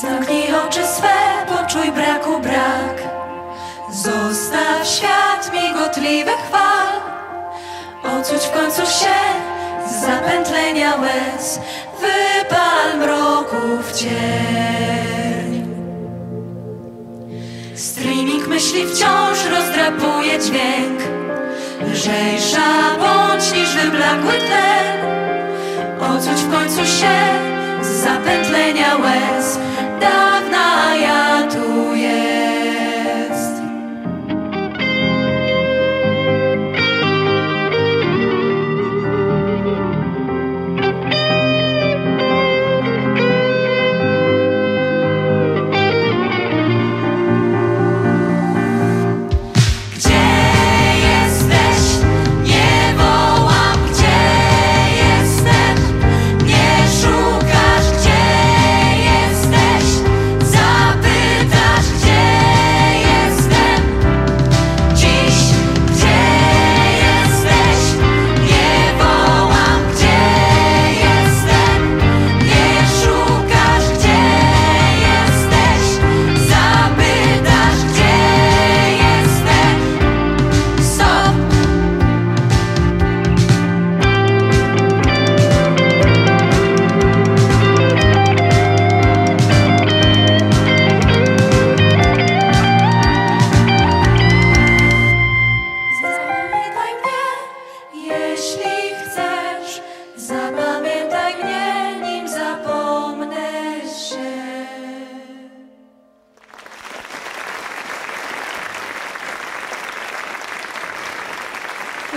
Zamknij oczy swe, poczuj braku brak. Zostaw świat migotliwych fal. Odsuć w końcu się zapętlenia łez. Wypal mroków cień. Streaming myśli wciąż rozdrapuje dźwięk. Lżejsza bądź niż wyblakły tlen. Ocuć w końcu się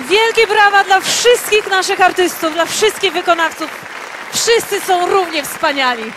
Wielkie brawa dla wszystkich naszych artystów, dla wszystkich wykonawców. Wszyscy są równie wspaniali.